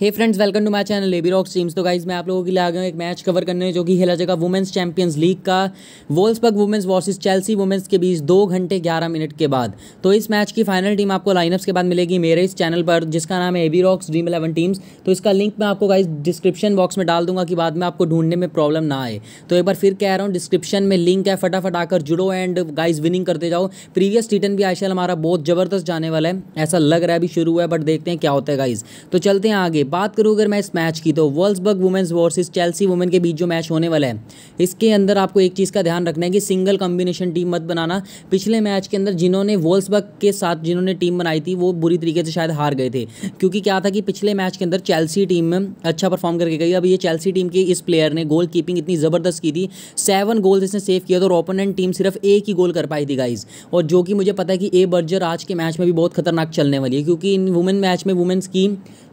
Hey friends welcome to my channel लेबी रॉक टीम्स तो गाइज़ मैं आप लोगों के लिए आ गया हूँ एक मैच कवर करने जो कि खेला जाएगा वुमेंस चैंपियंस लीग का। Wolfsburg women's versus Chelsea women's के बीच दो घंटे ग्यारह मिनट के बाद। तो इस मैच की फाइनल टीम आपको लाइनअप्स के बाद मिलेगी मेरे इस चैनल पर, जिसका नाम है AB rocks dream eleven teams तो इसका लिंक मैं आपको गाइज़ डिस्क्रिप्शन बॉक्स में डाल दूँगा कि बाद में आपको ढूँढने में प्रॉब्लम ना आए। तो एक बार फिर कह रहा हूँ डिस्क्रिप्शन में लिंक है, फटाफट आकर जुड़ो एंड गाइज़ विनिंग करते जाओ। प्रीवियस टी भी आई हमारा बहुत ज़बरदस्त जाने वाला है, ऐसा लग रहा है अभी शुरू हुआ है बट देखते हैं क्या होता है गाइज़ तो चलते हैं आगे। बात करूँ अगर मैं इस मैच की तो Wolfsburg women's versus Chelsea women के बीच जो मैच होने वाला है, इसके अंदर आपको एक चीज़ का ध्यान रखना है कि सिंगल कॉम्बिनेशन टीम मत बनाना। पिछले मैच के अंदर जिन्होंने वोल्सबर्ग के साथ जिन्होंने टीम बनाई थी, वो बुरी तरीके से शायद हार गए थे। क्योंकि क्या था कि पिछले मैच के अंदर चेल्सी टीम में अच्छा परफॉर्म करके गई, अब ये चेल्सी टीम के इस प्लेयर ने गोल कीपिंग इतनी ज़बरदस्त की थी। सेवन गोल्स इसने सेव किया था और ओपोनेंट टीम सिर्फ़ एक ही गोल कर पाई थी गाइज़ और जो कि मुझे पता है कि ए बर्जर आज के मैच में भी बहुत खतरनाक चलने वाली है, क्योंकि इन वुमेन मैच में वुमेन्स की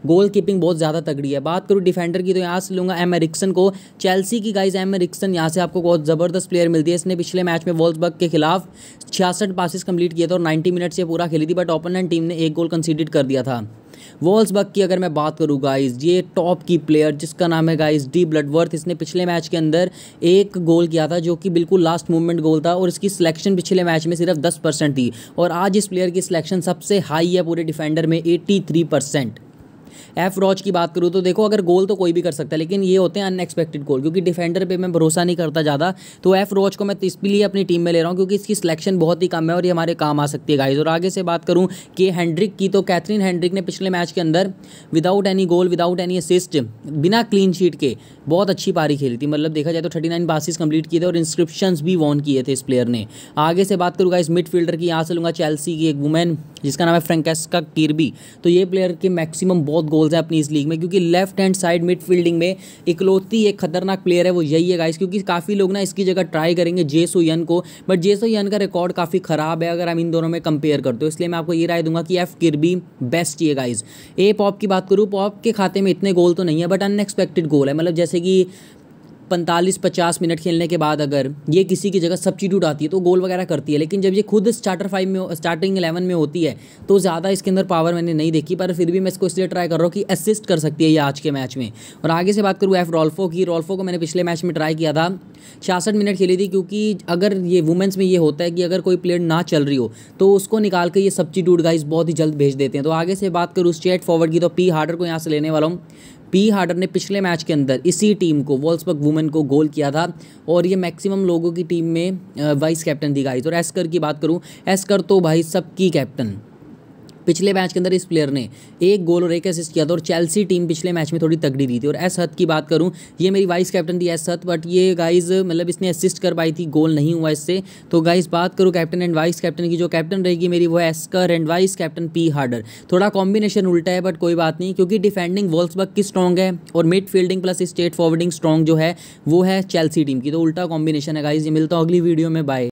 गोल कीपिंग बहुत ज़्यादा तगड़ी है। बात करूँ डिफेंडर की तो यहाँ से लूँगा एम एरिक्सन को। चेल्सी की गाइज़ एम एरिक्सन यहाँ से आपको बहुत ज़बरदस्त प्लेयर मिलती है। इसने पिछले मैच में वॉल्सबर्ग के खिलाफ छियासठ पासिस कंप्लीट किया था और नाइन्टी मिनट से पूरा खेली थी बट ओपोनेंट टीम ने एक गोल कंसीडेड कर दिया था। वॉल्सबर्ग की अगर मैं बात करूँ गाइज़ ये टॉप की प्लेयर जिसका नाम है गाइज़ डी ब्लडवर्थ इसने पिछले मैच के अंदर एक गोल किया था जो कि बिल्कुल लास्ट मूवमेंट गोल था और इसकी सिलेक्शन पिछले मैच में सिर्फ़ दस परसेंट थी। और आज इस प्लेयर की सिलेक्शन सबसे हाई है पूरे डिफेंडर में eighty three percent F Rauch की बात करूँ तो देखो, अगर गोल तो कोई भी कर सकता है, लेकिन ये होते हैं अनएक्सपेक्टेड गोल क्योंकि डिफेंडर पर मैं भरोसा नहीं करता ज़्यादा। तो एफ़ रॉच को मैं इसलिए अपनी टीम में ले रहा हूँ, क्योंकि इसकी सिलेक्शन बहुत ही कम है और ये हमारे काम आ सकती है गाइज़ और आगे से बात करूँ कि हैंड्रिक की तो कैथरीन हैंड्रिक ने पिछले मैच के अंदर without any goal without any assist बिना क्लीन शीट के बहुत अच्छी पारी खेली थी। मतलब देखा जाए तो थर्टी नाइन पासिस कंप्लीट किए थे और इंस्क्रिप्शन भी वॉन किए थे इस प्लेयर ने। आगे से बात करूँगा इस मिडफील्डर की, यहाँ से लूँगा चेल्सी की एक वुमेन जिसका नाम है फ्रेंकेस्का किरबी। तो ये प्लेयर के मैक्सिमम बहुत गोल्स हैं अपनी इस लीग में, क्योंकि लेफ़्ट हैंड साइड मिडफील्डिंग में इकलौती एक खतरनाक प्लेयर है, वो यही है गाइस क्योंकि काफ़ी लोग ना इसकी जगह ट्राई करेंगे जे यन को बट जे यन का रिकॉर्ड काफ़ी ख़राब है, अगर हम इन दोनों में कंपेयर करते हो। इसलिए मैं आपको ये राय दूँगा कि एफ़ किरबी बेस्ट ये गाइज़ ए पॉप की बात करूँ पॉप के खाते में इतने गोल तो नहीं है बट अनएक्सपेक्टेड गोल है। मतलब जैसे कि पैंतालीस पचास मिनट खेलने के बाद अगर ये किसी की जगह सब्सिट्यूट आती है तो गोल वगैरह करती है। लेकिन जब ये खुद स्टार्टर फाइव में स्टार्टिंग इलेवन में होती है तो ज़्यादा इसके अंदर पावर मैंने नहीं देखी, पर फिर भी मैं इसको इसलिए ट्राई कर रहा हूँ कि असिस्ट कर सकती है ये आज के मैच में। और आगे से बात करूँ एफ़ रोल्फो की रोल्फो को मैंने पिछले मैच में ट्राई किया था। छियासठ मिनट खेली थी, क्योंकि अगर ये वुमेंस में ये होता है कि अगर कोई प्लेयर ना चल रही हो तो उसको निकाल के ये सब्सिट्यूट गाइज़ बहुत ही जल्द भेज देते हैं। तो आगे से बात करूँ स्ट्रेट फॉरवर्ड की तो पी हार्डर को यहाँ से लेने वाला हूँ। पी हार्डर ने पिछले मैच के अंदर इसी टीम को, वॉल्सबर्ग वुमेन को गोल किया था और ये मैक्सिमम लोगों की टीम में वाइस कैप्टन दिखाई तो एस्कर की बात करूँ, एस्कर तो भाई सबकी कैप्टन। पिछले मैच के अंदर इस प्लेयर ने एक गोल और एक असिस्ट किया था और चेल्सी टीम पिछले मैच में थोड़ी तगड़ी दी थी। और एस हथ की बात करूँ, ये मेरी वाइस कैप्टन थी एस हथ बट ये गाइज़ मतलब इसने असिस्ट कर पाई थी, गोल नहीं हुआ इससे। तो गाइज़ बात करूँ कैप्टन एंड वाइस कैप्टन की, जो कैप्टन रहेगी मेरी वो S Kerr and vice captain P Harder थोड़ा कॉम्बिनेशन उल्टा है बट कोई बात नहीं, क्योंकि डिफेंडिंग वॉल्सबर्ग की स्ट्रॉन्ग है और midfielding plus state forwarding strong जो है, वो है चेल्सी टीम की। तो उल्टा कॉम्बिनेशन है गाइज़ ये मिलता हूँ अगली वीडियो में बाय